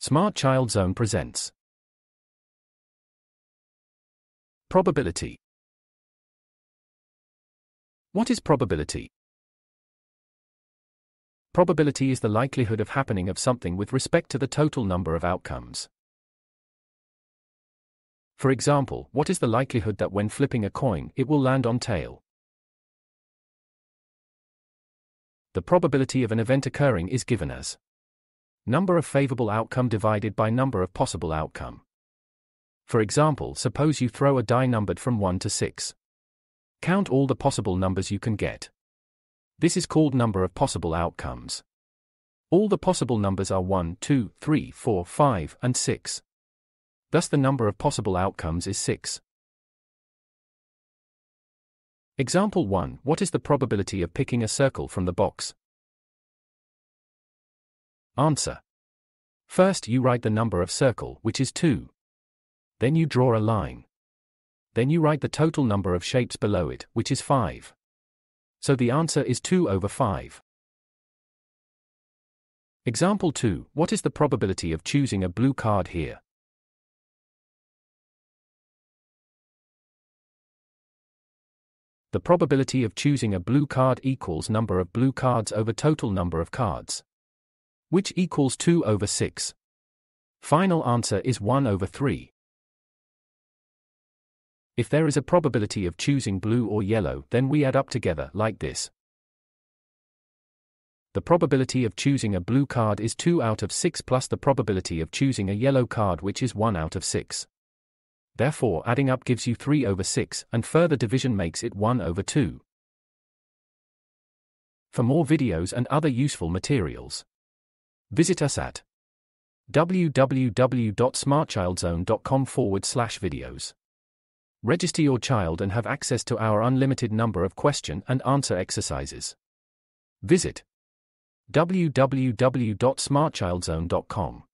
Smart Child Zone presents Probability. What is probability? Probability is the likelihood of happening of something with respect to the total number of outcomes. For example, what is the likelihood that when flipping a coin, it will land on tail? The probability of an event occurring is given as number of favorable outcome divided by number of possible outcome. For example, suppose you throw a die numbered from 1 to 6. Count all the possible numbers you can get. This is called number of possible outcomes. All the possible numbers are 1, 2, 3, 4, 5, and 6. Thus the number of possible outcomes is 6. Example 1 What is the probability of picking a circle from the box? Answer. First you write the number of circle, which is 2. Then you draw a line. Then you write the total number of shapes below it, which is 5. So the answer is 2 over 5. Example 2 What is the probability of choosing a blue card here? The probability of choosing a blue card equals number of blue cards over total number of cards which equals 2 over 6. Final answer is 1 over 3. If there is a probability of choosing blue or yellow, then we add up together like this. The probability of choosing a blue card is 2 out of 6 plus the probability of choosing a yellow card which is 1 out of 6. Therefore, adding up gives you 3 over 6, and further division makes it 1 over 2. For more videos and other useful materials, Visit us at www.smartchildzone.com forward slash videos. Register your child and have access to our unlimited number of question and answer exercises. Visit www.smartchildzone.com.